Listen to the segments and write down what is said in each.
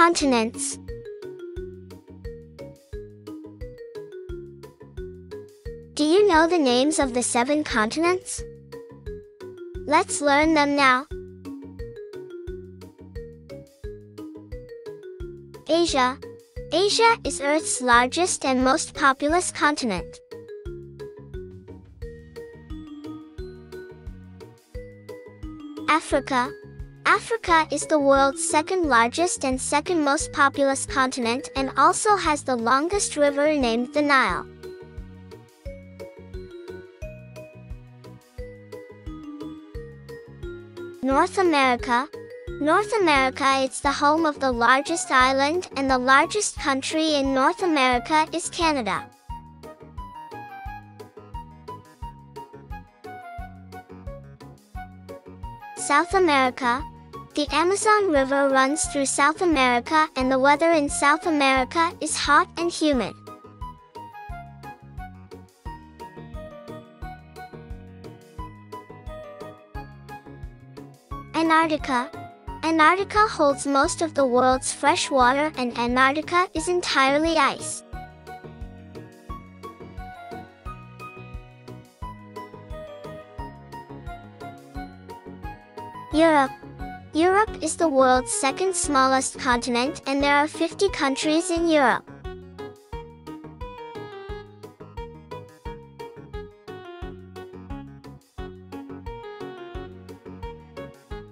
Continents Do you know the names of the seven continents? Let's learn them now. Asia. Asia is Earth's largest and most populous continent. Africa. Africa is the world's second largest and second most populous continent and also has the longest river named the Nile. North America. North America is the home of the largest island and the largest country in North America is Canada. South America. The Amazon River runs through South America and the weather in South America is hot and humid. Antarctica. Antarctica holds most of the world's fresh water and Antarctica is entirely ice. Europe. Europe is the world's second smallest continent and there are 50 countries in Europe.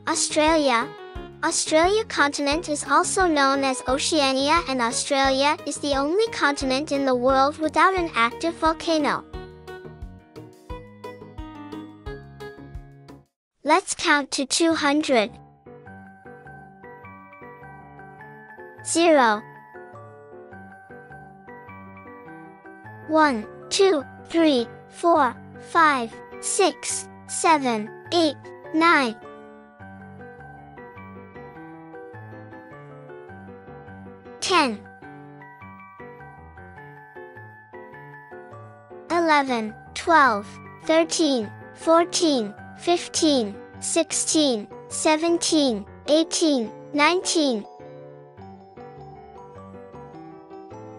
Australia. Australia continent is also known as Oceania and Australia is the only continent in the world without an active volcano. Let's count to 200. 0 1, 2, 3, 4, 5, 6, 7, 8, 9, 10 11, 12, 13, 14, 15, 16, 17, 18, 19,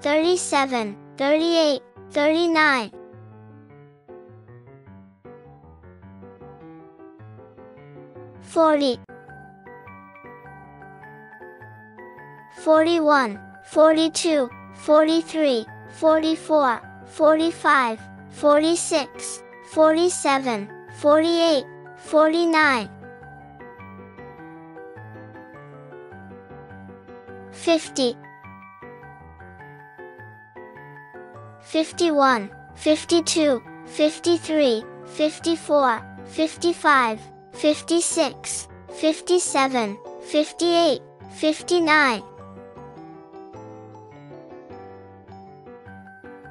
37 38 39 40 41 42, 43, 44, 45, 46, 47, 48, 49, 50, 51, 52, 53, 54, 55, 56, 57, 58, 59,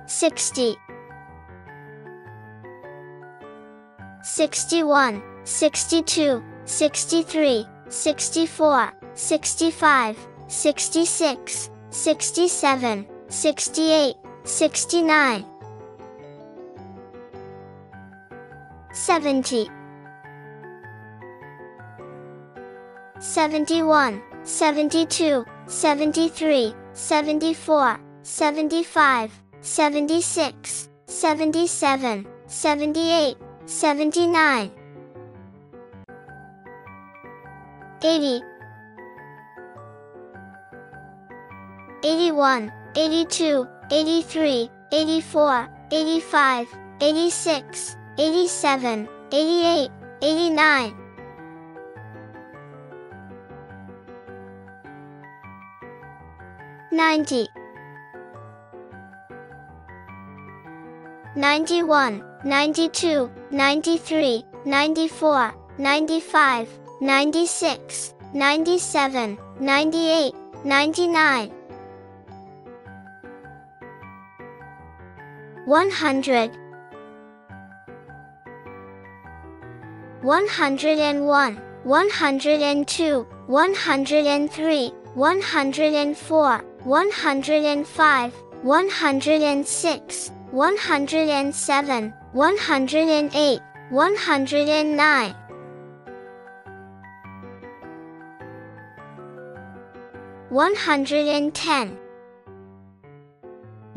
60 61 62 63 64 65 66 67 68 69 70 71 72 73 74 75 76, 77, 78, 79, 80, 81, 82, 83, 84, 85, 86, 87, 88, 89, 90, 91, 92, 93, 94, 95, 96, 97, 98, 99 100 101 102 103 104 105 106 107 108 109 110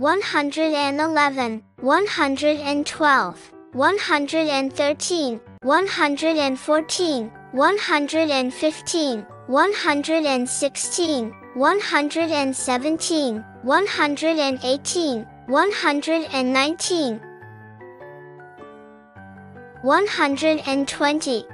111 112 113 114 115 116 117 118 119 120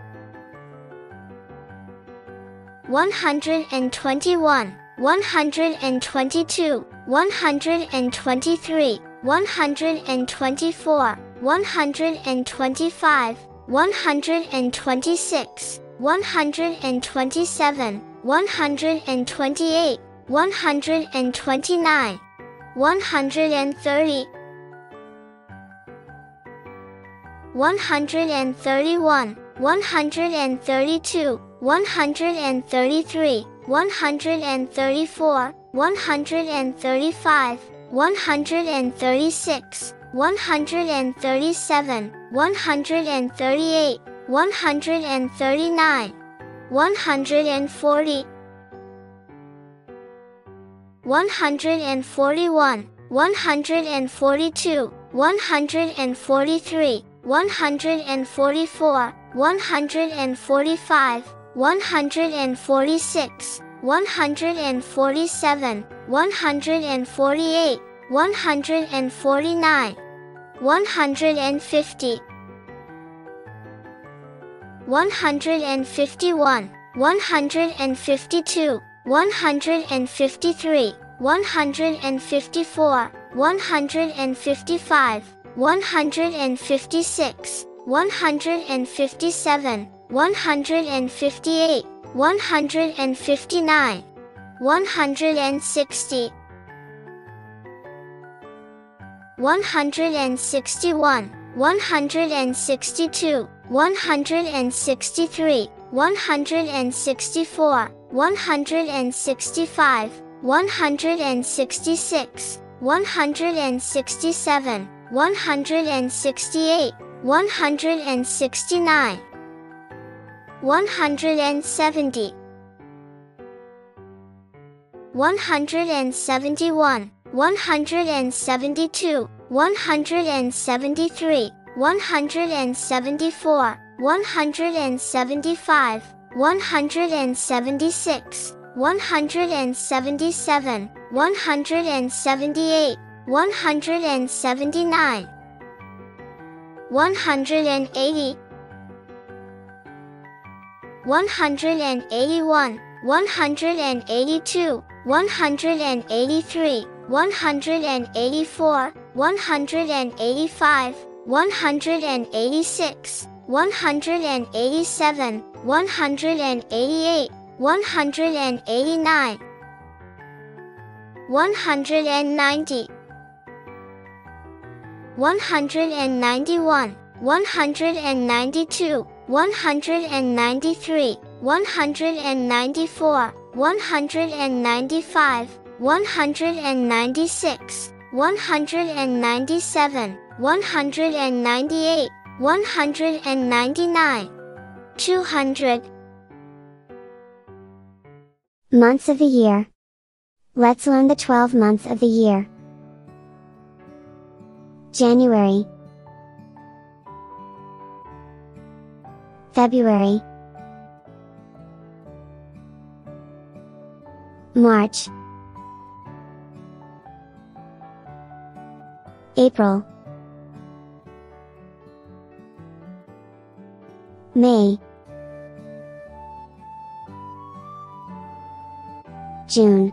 121 122 123 124 125 126 127 128 129 130 131 132 133 134 135 136 137 138 139 140 141 142 143 144 145 146 147 148 149 150 151 152 153 154 155 156 157 158 159 160 161 162 163 164 165 166 167 168 169 170 171 172 173 174 175 176 177 178 179 180 181 182 183 184 185 186 187 188 189 190 191 192 193 194 195 196 197 198 199 200 Months of the year. Let's learn the 12 months of the year. January February. March. April. May. June.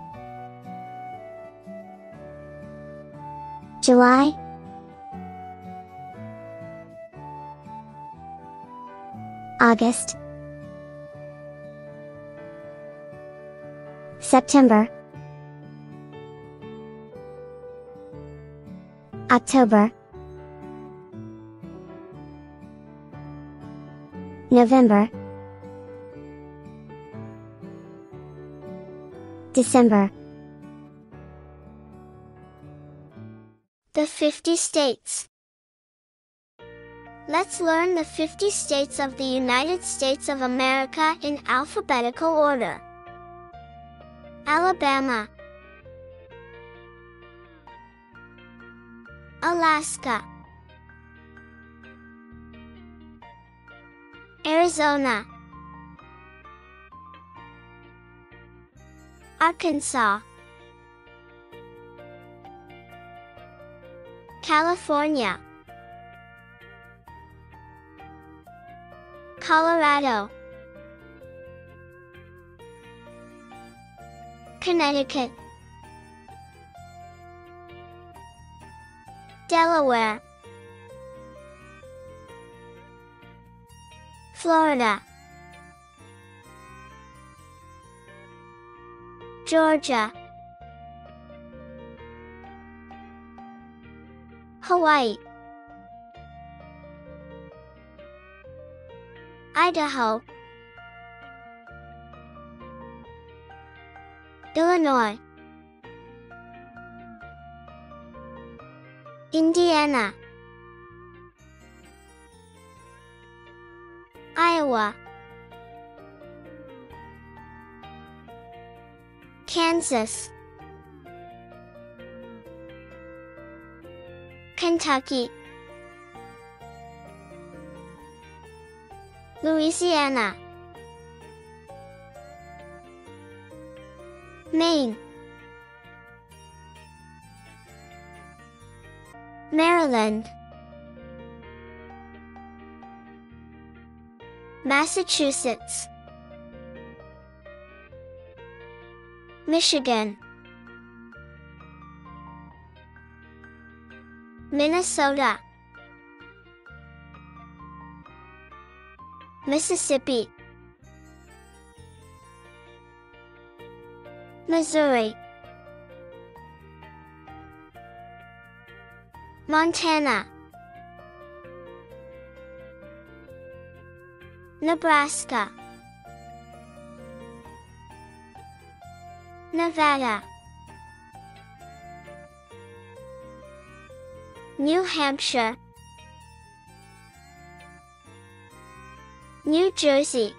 July August, September, October, November, December. The 50 states. Let's learn the 50 states of the United States of America in alphabetical order. Alabama. Alaska. Arizona. Arkansas. California Colorado. Connecticut. Delaware. Florida. Georgia. Hawaii Idaho Illinois Indiana Iowa Kansas Kentucky Louisiana. Maine. Maryland. Massachusetts. Michigan. Minnesota Mississippi. Missouri. Montana. Nebraska. Nevada. New Hampshire New Jersey.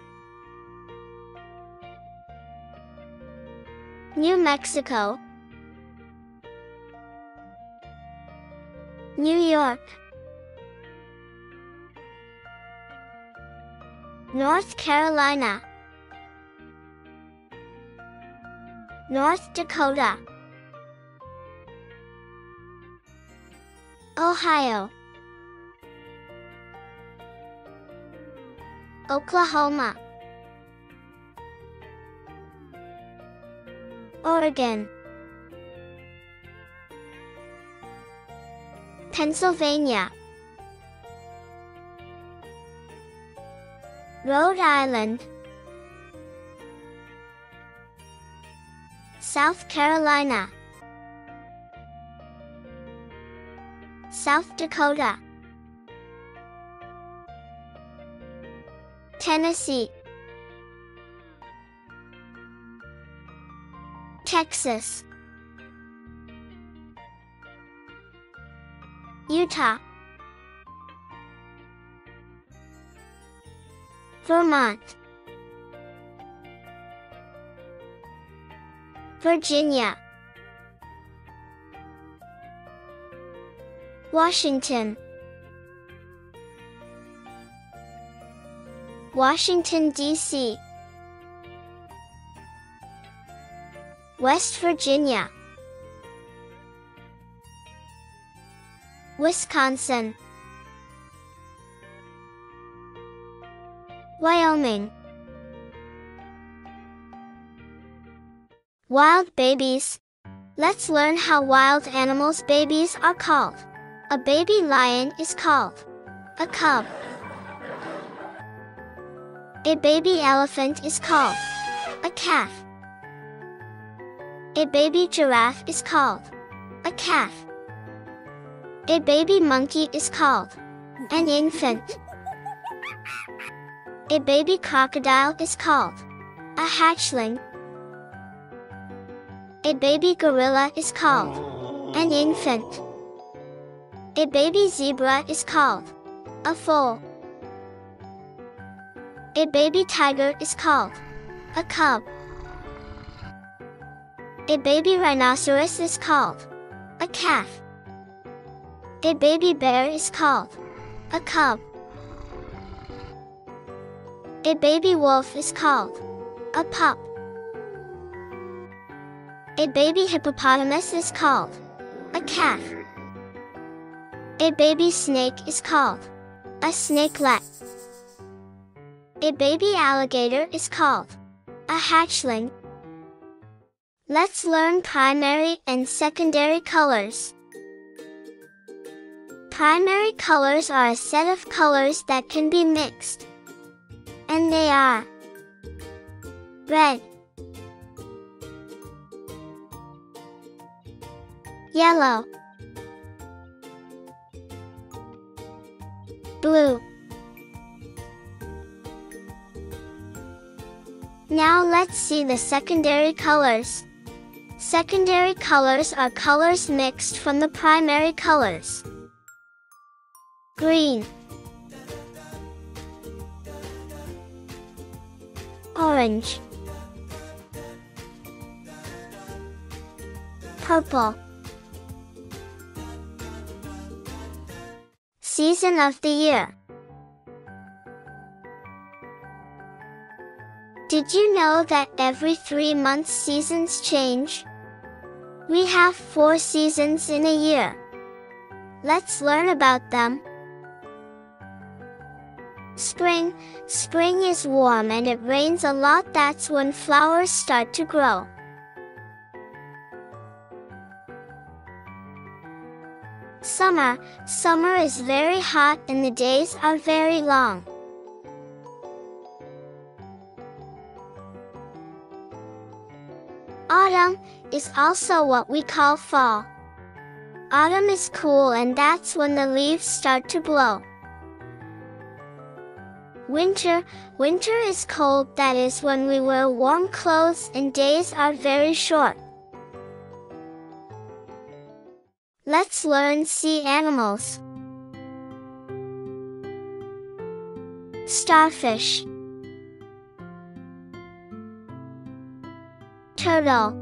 New Mexico. New York. North Carolina. North Dakota. Ohio Oklahoma. Oregon. Pennsylvania. Rhode Island. South Carolina. South Dakota Tennessee. Texas. Utah. Vermont. Virginia. Washington Washington, D.C. West Virginia Wisconsin Wyoming Wild babies. Let's learn how wild animals' babies are called. A baby lion is called a cub. A baby elephant is called a calf. A baby giraffe is called a calf. A baby monkey is called an infant. A baby crocodile is called a hatchling. A baby gorilla is called an infant. A baby zebra is called a foal. A baby tiger is called a cub. A baby rhinoceros is called a calf. A baby bear is called a cub. A baby wolf is called a pup. A baby hippopotamus is called a calf. A baby snake is called a snakelet. A baby alligator is called a hatchling. Let's learn primary and secondary colors. Primary colors are a set of colors that can be mixed. And they are red, yellow, blue. Now let's see the secondary colors. Secondary colors are colors mixed from the primary colors. Green Orange Purple Season of the year Did you know that every three months seasons change? We have four seasons in a year. Let's learn about them. Spring, spring is warm and it rains a lot that's when flowers start to grow. Summer, summer is very hot and the days are very long. Autumn is also what we call fall. Autumn is cool and that's when the leaves start to blow. Winter, winter is cold that is when we wear warm clothes and days are very short. Let's learn sea animals. Starfish Turtle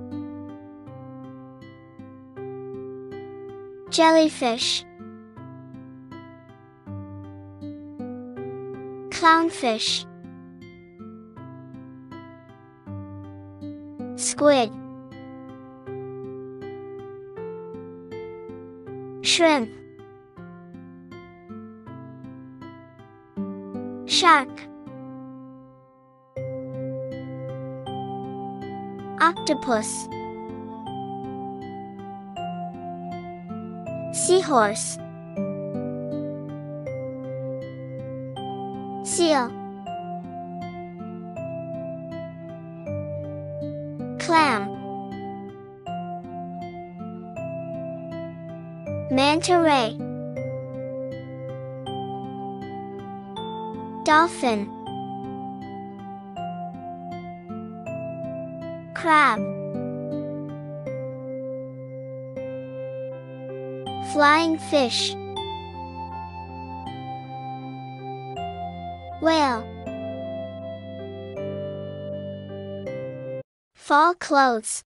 Jellyfish. Clownfish. Squid. Shrimp. Shark Octopus. Seahorse. Seal. Clam. Manta ray. Dolphin Crab. Flying fish. Whale. Fall clothes.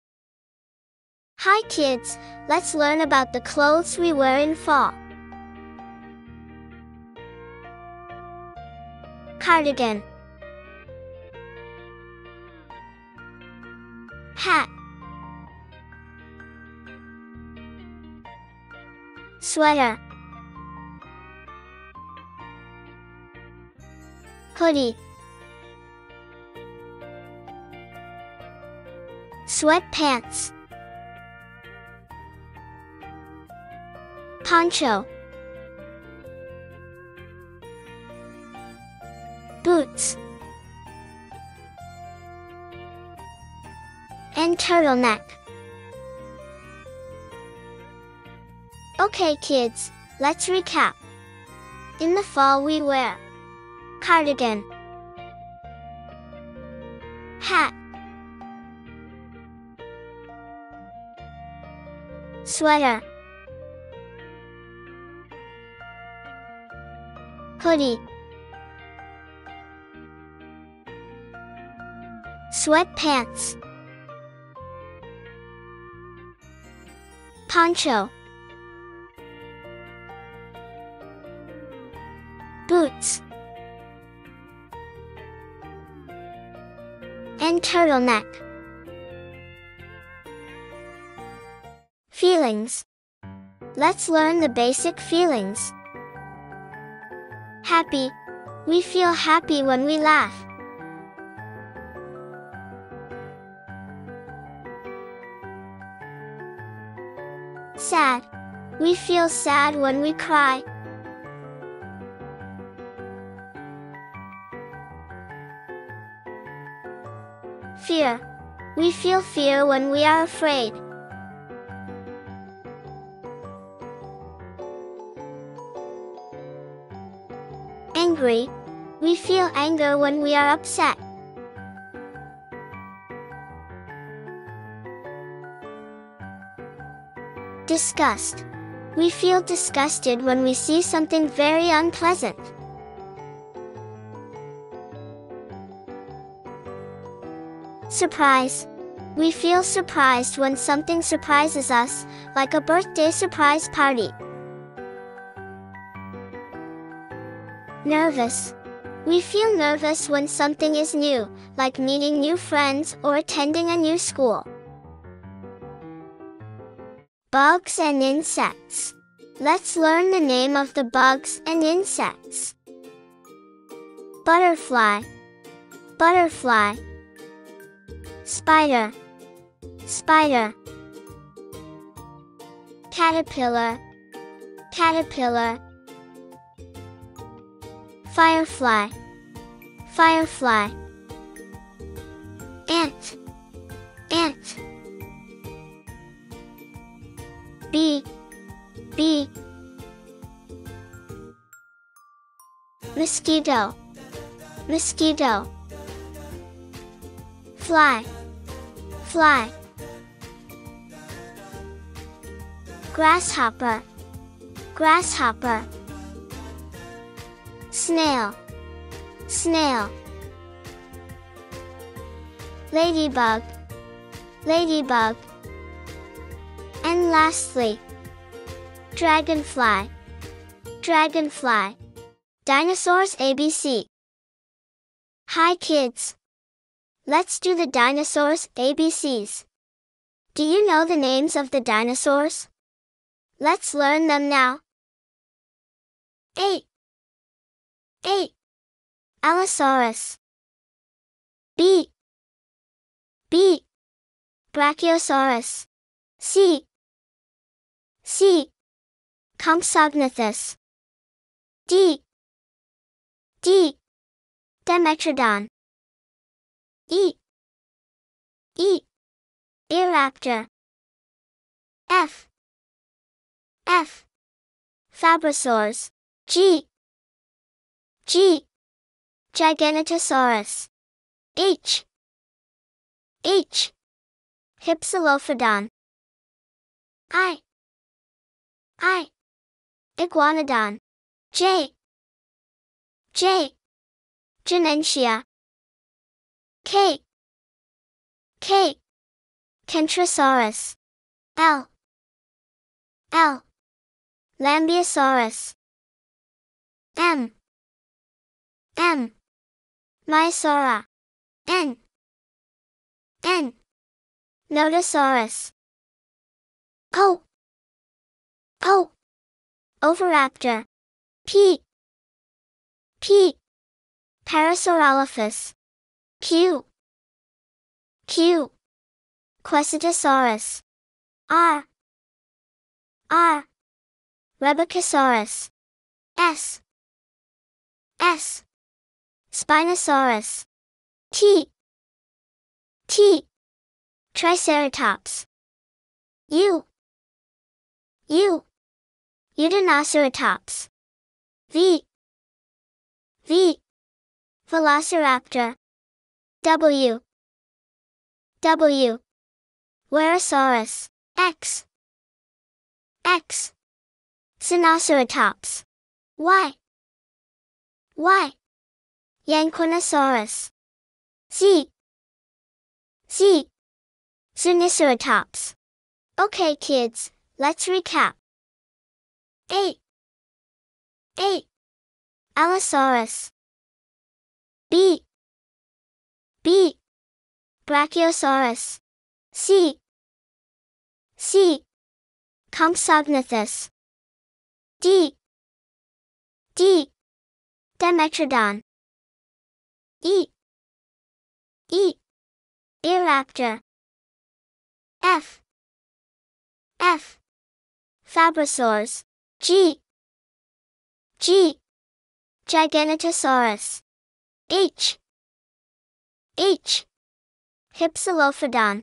Hi kids, let's learn about the clothes we wear in fall. Cardigan Hat. Sweater. Hoodie. Sweatpants. Poncho. Boots turtleneck. Okay kids, Let's recap. In the fall we wear cardigan, hat, sweater, hoodie, sweatpants, poncho, boots, and turtleneck. Feelings. Let's learn the basic feelings. Happy. We feel happy when we laugh. We feel sad when we cry. Fear. We feel fear when we are afraid. Angry. We feel anger when we are upset. Disgust. We feel disgusted when we see something very unpleasant. Surprise. We feel surprised when something surprises us, like a birthday surprise party. Nervous. We feel nervous when something is new, like meeting new friends or attending a new school. Bugs and insects. Let's learn the name of the bugs and insects. Butterfly. Butterfly. Spider. Spider. Caterpillar. Caterpillar. Firefly. Firefly. Ant. Ant. Bee. Bee. Mosquito. Mosquito. Fly. Fly. Grasshopper. Grasshopper. Snail. Snail. Ladybug. Ladybug. And lastly, Dragonfly. Dragonfly. Dinosaurs ABC. Hi kids. Let's do the dinosaurs ABCs. Do you know the names of the dinosaurs? Let's learn them now. A. A. Allosaurus. B. B. Brachiosaurus. C. C. Compsognathus. D. D. Dimetrodon. E. E. Eoraptor. F. F. Fabrasaurs. G. G. Giganotosaurus. H. H. Hypsilophodon. I. I. Iguanodon. J. J. Janenschia. K. K. Kentrosaurus. L. L. Lambeosaurus. M. M. Maiasaura. N. N. Nodosaurus. O. Oh. O. Oviraptor. P. P. Parasaurolophus. Q. Q. Quaesitosaurus. R. R. Rebbachisaurus. S. S. Spinosaurus. T. T. Triceratops. U. U. Udanoceratops. V. V. Velociraptor. W. W. Wuerhosaurus. X. X. Xenoceratops. Y. Y. Yangchuanosaurus. Z. Z. Zuniceratops. Okay kids, let's recap. A. A. Allosaurus. B. B. Brachiosaurus. C. C. Compsognathus. D. D. Dimetrodon. E. E. Eoraptor. F. F. Fabrosaurs. G. G. Giganotosaurus. H. H. Hypsilophodon.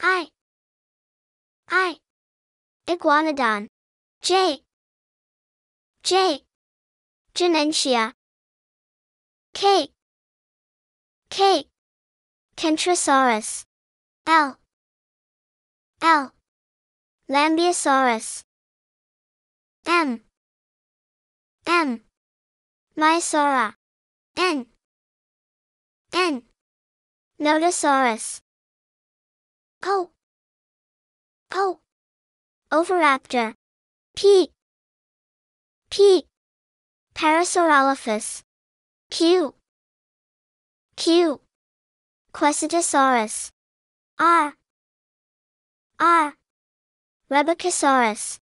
I. I. Iguanodon. J. J. Janenschia. K. K. Kentrosaurus. L. L. Lambeosaurus. M. M. Maiasaura. N. N. Nodosaurus. O. O. Oviraptor. P. P. Parasaurolophus. Q. Q. Quaesitosaurus. R. R. Rebbachisaurus.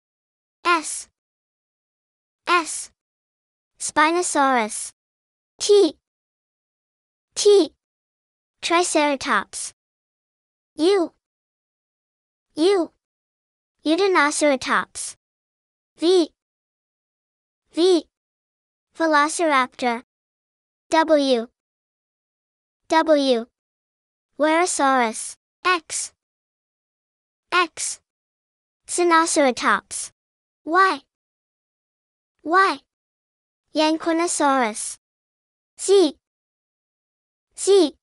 S. S. Spinosaurus. T. T. Triceratops. U. U. Udanoceratops. V. V. Velociraptor. W. W. Wuerhosaurus. X. X. Xenoceratops. Y. Y. Yangchuanosaurus. Z. Z.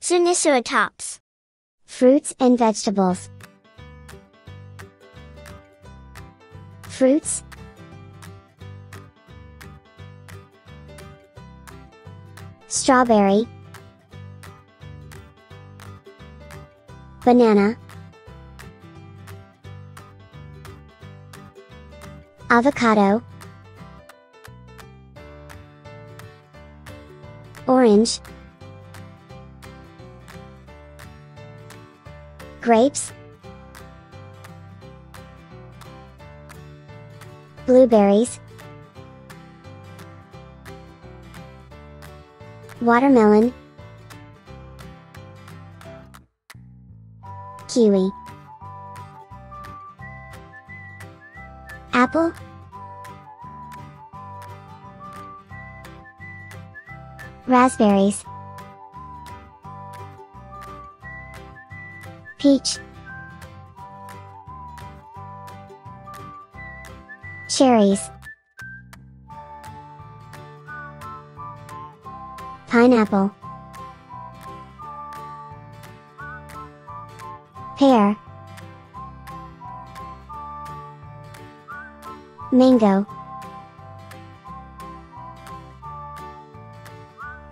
Zuniceratops. Fruits and vegetables. Fruits. Strawberry. Banana. Avocado. Orange. Grapes. Blueberries. Watermelon. Kiwi. Apple. Raspberries. Peach. Cherries. Pineapple. Pear. Mango.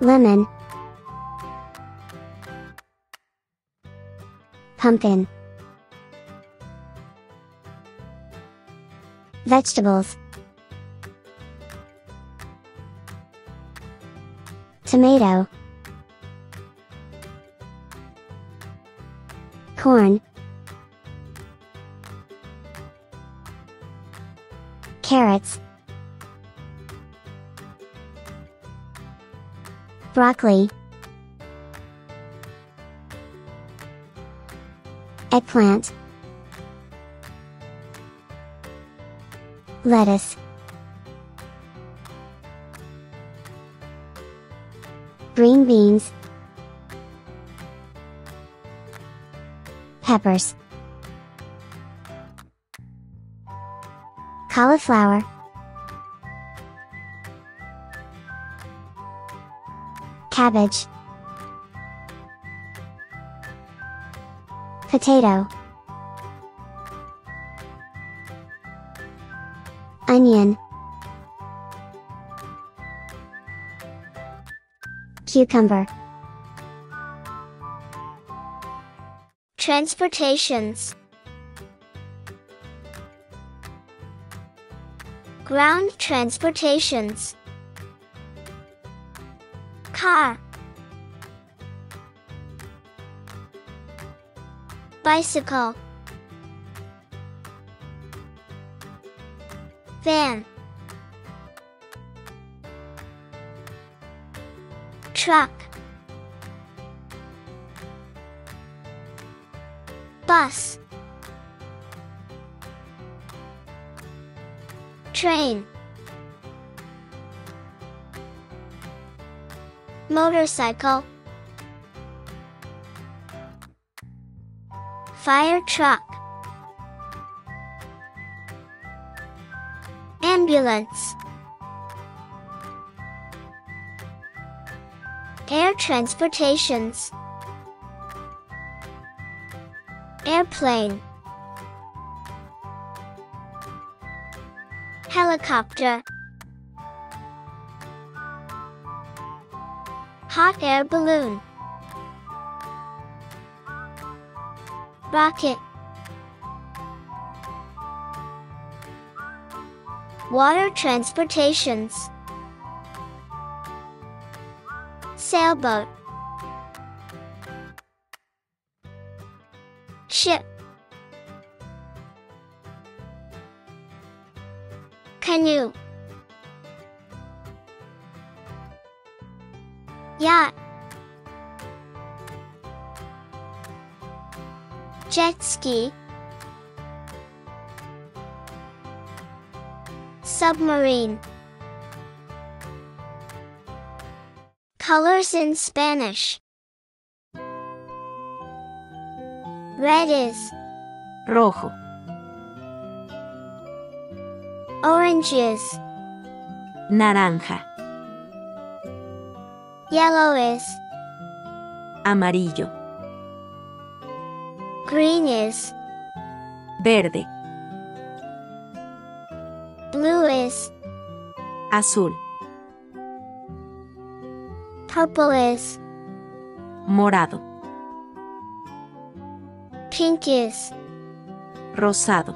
Lemon. Pumpkin. Vegetables. Tomato. Corn. Carrots. Broccoli. Eggplant. Lettuce. Green beans. Peppers. Cauliflower. Cabbage. Potato. Onion. Cucumber. Transportations Ground transportations Bicycle Van Truck Bus Train Motorcycle Fire truck Ambulance Air transportations Airplane Helicopter Hot air balloon. Rocket. Water transportations. Sailboat. Ship. Canoe Yacht Jet ski. Submarine. Colors in Spanish. Red is rojo, Orange is naranja, Yellow is amarillo, Green is verde, Blue is azul, Purple is morado, Pink is rosado,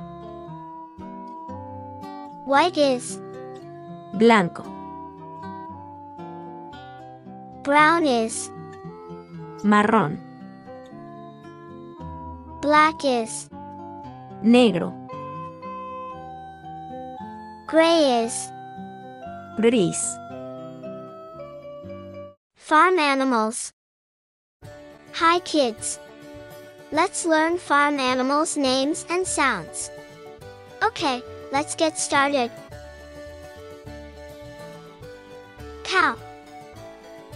White is blanco, Brown is marrón, Black is negro, Gray is gris, Farm animals. Hi kids. Let's learn farm animals' names and sounds. Okay, let's get started. Cow.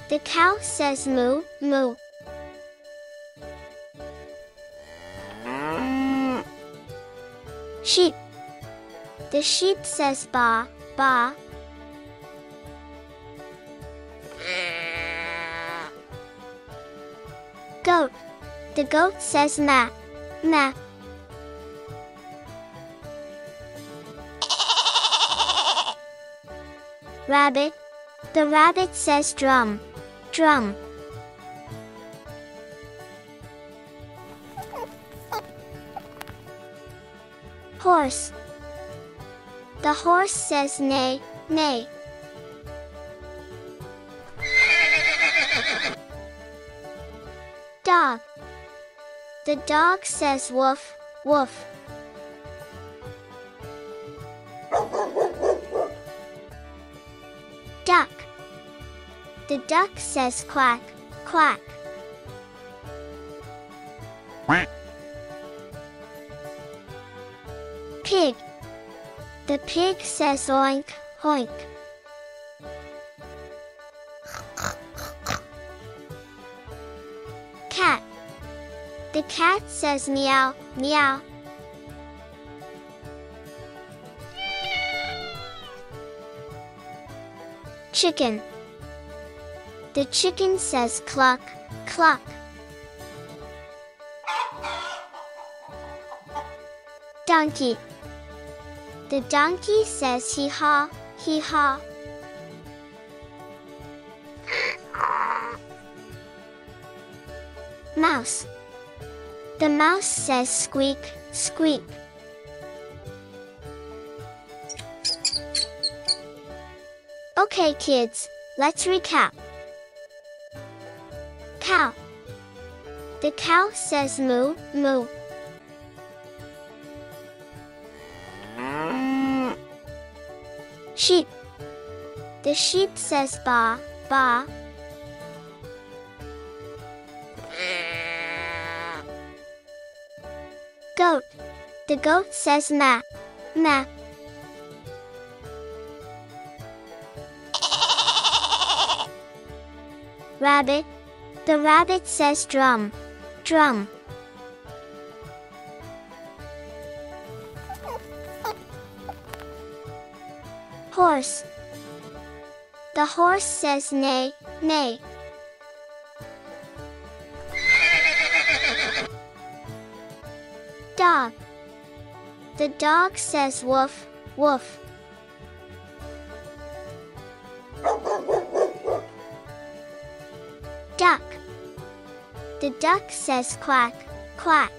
The cow says moo, moo. Sheep. The sheep says ba, ba. Goat. The goat says ma, ma. Rabbit. The rabbit says drum, drum. Horse. The horse says neigh, neigh. Dog. The dog says woof, woof. The duck says quack, quack. Quack. Pig. The pig says oink, oink. Cat. The cat says meow, meow. Chicken. The chicken says cluck, cluck. Donkey. The donkey says hee haw, hee haw. Mouse. The mouse says squeak, squeak. Okay kids, let's recap. Cow says moo, moo. Sheep. The sheep says ba, ba. Goat. The goat says ma, ma. Rabbit. The rabbit says drum, drum. Horse. The horse says neigh, neigh. Dog. The dog says woof, woof. Duck says quack, quack.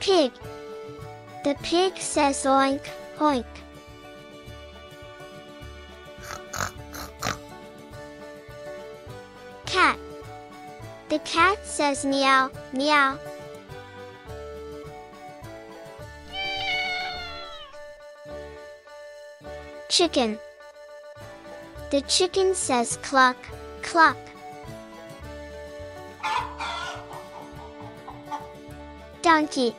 Pig. The pig says oink, oink. Cat. The cat says meow, meow. Chicken. The chicken says cluck, cluck. Donkey.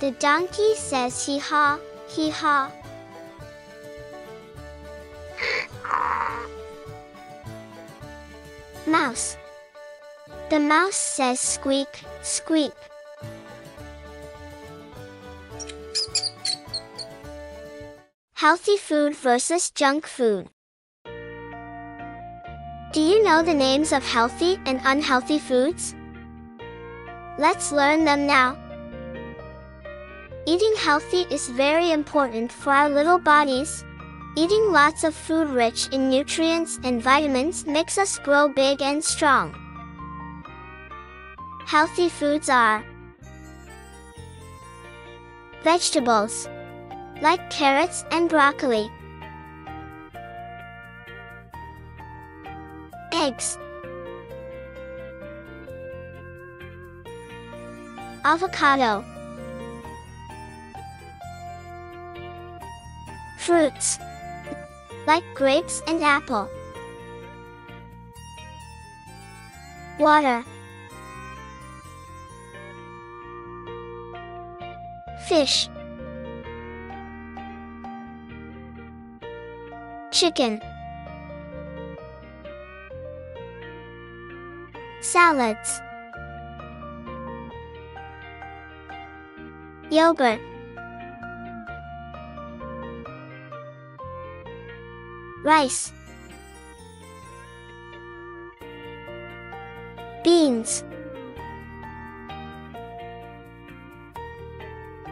The donkey says hee haw, hee haw. Mouse. The mouse says squeak, squeak. Healthy food versus junk food. Do you know the names of healthy and unhealthy foods? Let's learn them now. Eating healthy is very important for our little bodies. Eating lots of food rich in nutrients and vitamins makes us grow big and strong. Healthy foods are vegetables, like carrots and broccoli, eggs, avocado, fruits, like grapes and apple, water, fish, chicken, salads, yogurt, rice, beans,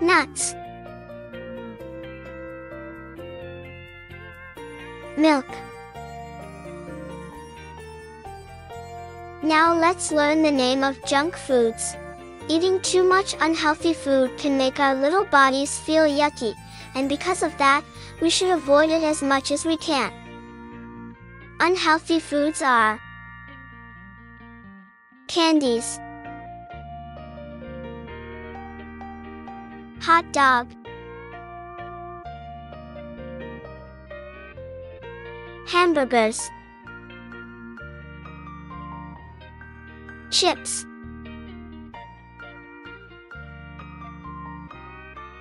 nuts, milk. Now let's learn the name of junk foods. Eating too much unhealthy food can make our little bodies feel yucky, and because of that, we should avoid it as much as we can. Unhealthy foods are candies, hot dog, hamburgers, chips,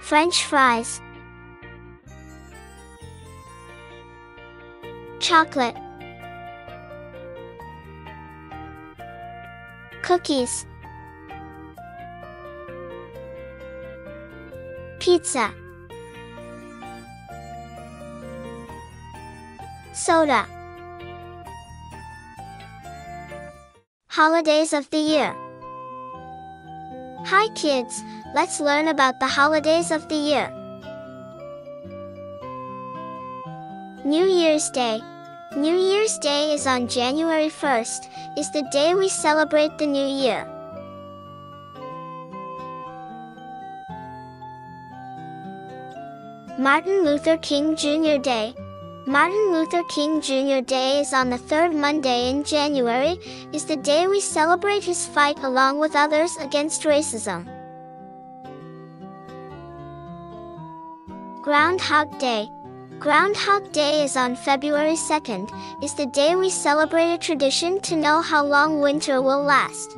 French fries, chocolate, cookies, Pizza. Soda. Holidays of the Year. Hi kids, let's learn about the holidays of the year. New Year's Day. New Year's Day is on January 1st, is the day we celebrate the new year. Martin Luther King Jr. Day. Martin Luther King Jr. Day is on the third Monday in January, is the day we celebrate his fight along with others against racism. Groundhog Day. Groundhog Day is on February 2nd, is the day we celebrate a tradition to know how long winter will last.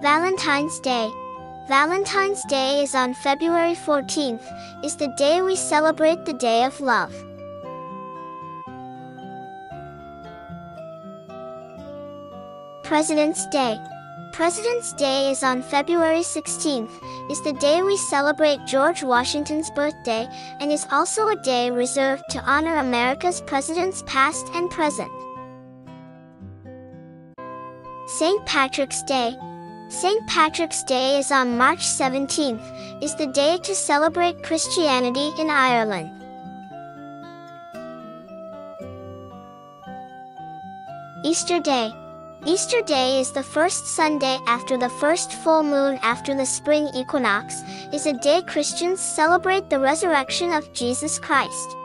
Valentine's Day. Valentine's Day is on February 14th, is the day we celebrate the Day of Love. President's Day. President's Day is on February 16th, is the day we celebrate George Washington's birthday, and is also a day reserved to honor America's presidents past and present. St. Patrick's Day. St. Patrick's Day is on March 17th, is the day to celebrate Christianity in Ireland. Easter Day. Easter Day is the first Sunday after the first full moon after the spring equinox, is a day Christians celebrate the resurrection of Jesus Christ.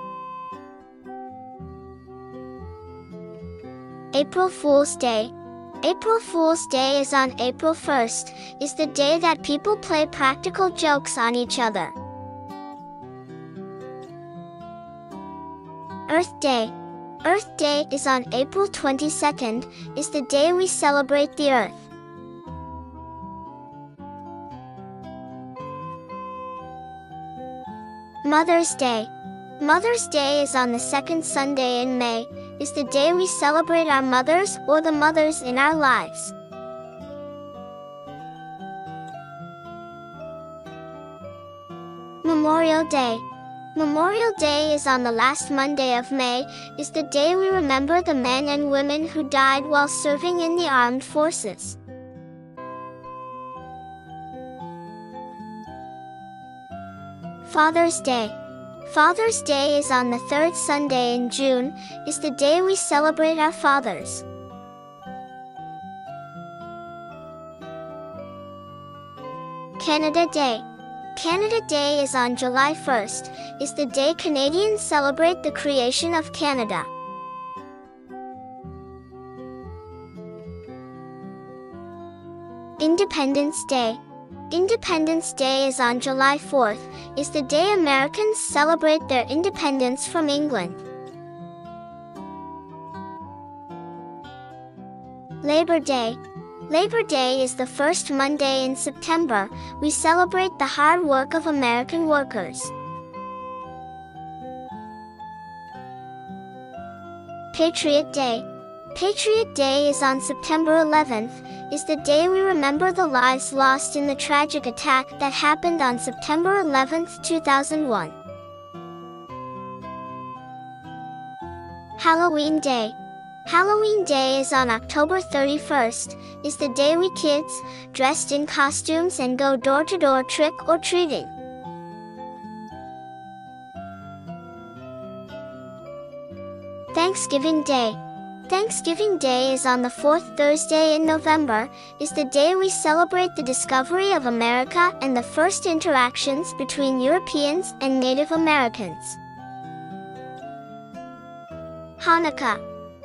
April Fool's Day. April Fool's Day is on April 1st, is the day that people play practical jokes on each other. Earth Day. Earth Day is on April 22nd, is the day we celebrate the Earth. Mother's Day. Mother's Day is on the second Sunday in May, is the day we celebrate our mothers or the mothers in our lives. Memorial Day. Memorial Day is on the last Monday of May, is the day we remember the men and women who died while serving in the armed forces. Father's Day. Father's Day is on the third Sunday in June, is the day we celebrate our fathers. Canada Day. Canada Day is on July 1st, is the day Canadians celebrate the creation of Canada. Independence Day. Independence Day is on July 4th, is the day Americans celebrate their independence from England. Labor Day. Labor Day is the first Monday in September. We celebrate the hard work of American workers. Patriot Day. Patriot Day is on September 11th, is the day we remember the lives lost in the tragic attack that happened on September 11, 2001. Halloween Day. Halloween Day is on October 31st, is the day we kids, dressed in costumes and go door to door trick or treating. Thanksgiving Day. Thanksgiving Day is on the fourth Thursday in November, is the day we celebrate the discovery of America and the first interactions between Europeans and Native Americans. Hanukkah.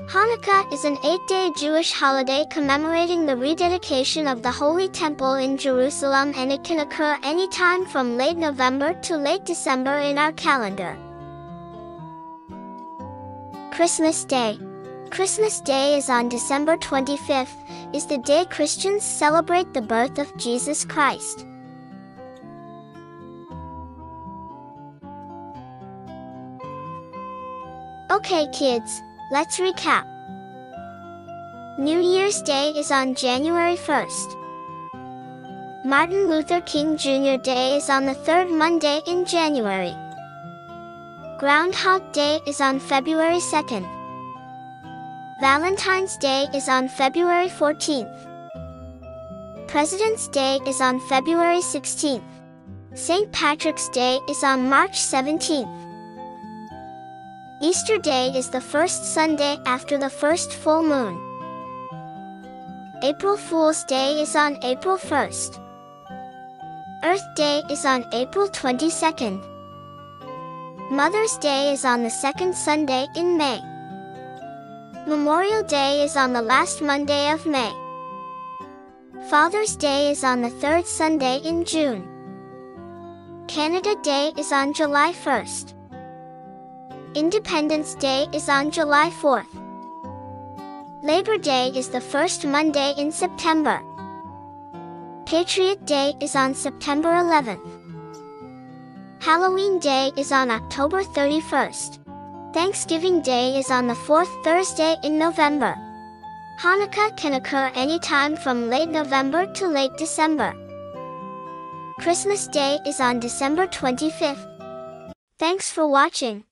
Hanukkah is an eight-day Jewish holiday commemorating the rededication of the Holy Temple in Jerusalem and it can occur anytime from late November to late December in our calendar. Christmas Day. Christmas Day is on December 25th, is the day Christians celebrate the birth of Jesus Christ. Okay kids, let's recap. New Year's Day is on January 1st. Martin Luther King Jr. Day is on the third Monday in January. Groundhog Day is on February 2nd. Valentine's Day is on February 14th. President's Day is on February 16th. St. Patrick's Day is on March 17th. Easter Day is the first Sunday after the first full moon. April Fool's Day is on April 1st. Earth Day is on April 22nd. Mother's Day is on the second Sunday in May. Memorial Day is on the last Monday of May. Father's Day is on the third Sunday in June. Canada Day is on July 1st. Independence Day is on July 4th. Labor Day is the first Monday in September. Patriot Day is on September 11th. Halloween Day is on October 31st. Thanksgiving Day is on the fourth Thursday in November. Hanukkah can occur anytime from late November to late December. Christmas Day is on December 25th. Thanks for watching.